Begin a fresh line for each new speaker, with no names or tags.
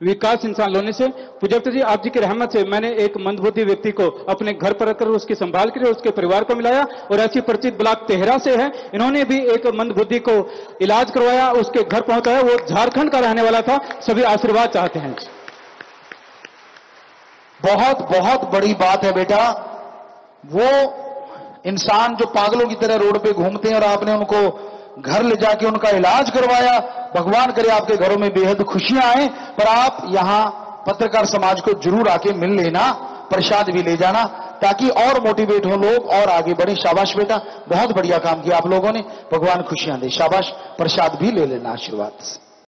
विकास इंसान लोने से। प्रोजेक्ट जी, आप जी की रहमत से मैंने एक मंदबुद्धि व्यक्ति को अपने घर पर रखकर उसकी संभाल के लिए, उसके परिवार को मिलाया और ऐसी परिचित ब्लॉक तेहरा से है। इन्होंने भी एक मंदबुद्धि को इलाज करवाया, उसके घर पहुँचाया। वो झारखंड का रहने वाला था। सभी आशीर्वाद चाहते हैं।
बहुत बहुत बड़ी बात है बेटा। वो इंसान जो पागलों की तरह रोड पे घूमते हैं और आपने उनको घर ले जाके उनका इलाज करवाया। भगवान करे आपके घरों में बेहद खुशियाँ आए, पर आप यहाँ पत्रकार समाज को ज़रूर आके मिल लेना, प्रसाद भी ले जाना, ताकि और मोटिवेट हो लोग, और आगे बढ़े। शाबाश बेटा, बहुत बढ़िया काम किया आप लोगों ने। भगवान खुशियाँ दे। शाबाश, प्रसाद भी ले लेना आशीर्वाद से।